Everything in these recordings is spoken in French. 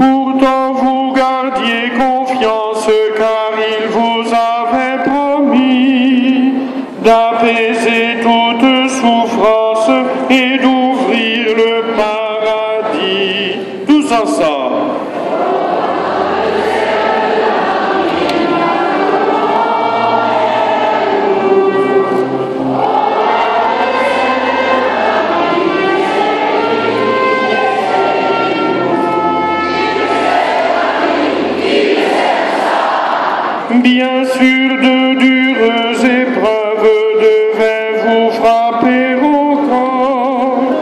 Pourtant vous gardiez confiance car il vous avait promis d'apaiser toute souffrance et d'ouvrir le paradis. Tous ensemble. Bien sûr, de dures épreuves devaient vous frapper au corps,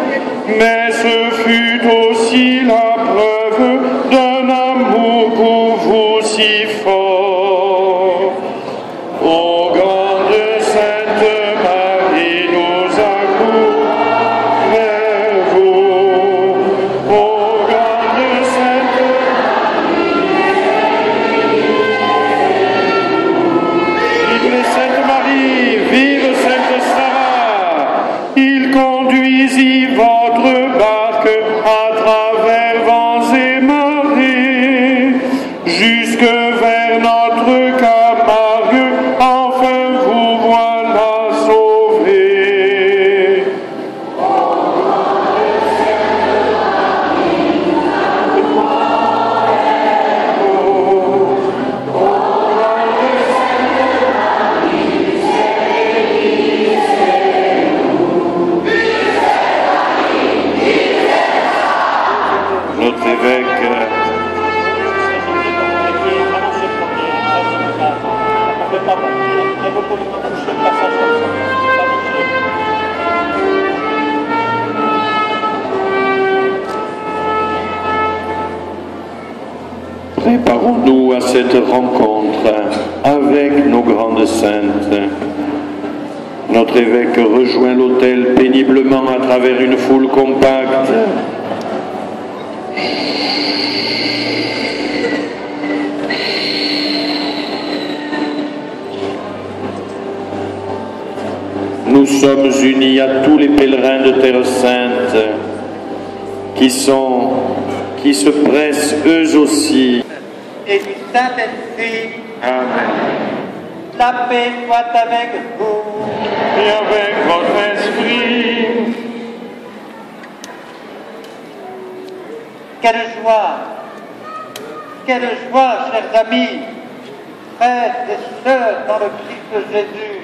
mais ce fut aussi la preuve d'un amour pour vous si fort. Conduisit votre barque à travers vents et marées, jusque vers notre Préparons-nous à cette rencontre avec nos grandes saintes. Notre évêque rejoint l'autel péniblement à travers une foule compacte. Nous sommes unis à tous les pèlerins de Terre Sainte qui sont, qui se pressent eux aussi. et du Saint-Esprit, Amen. la paix soit avec vous. Et avec votre esprit, Quelle joie, quelle joie, chers amis, frères et sœurs dans le Christ Jésus,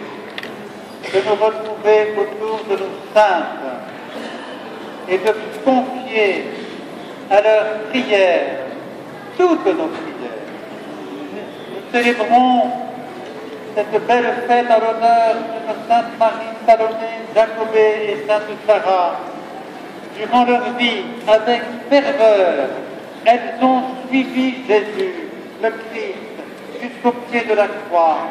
de nous retrouver autour de nos saintes et de confier à leurs prières toutes nos prières. Nous célébrons cette belle fête à l'honneur de Sainte Marie, Salomé, Jacobée et Sainte Sarah. Durant leur vie, avec ferveur, elles ont suivi Jésus, le Christ, jusqu'au pied de la croix.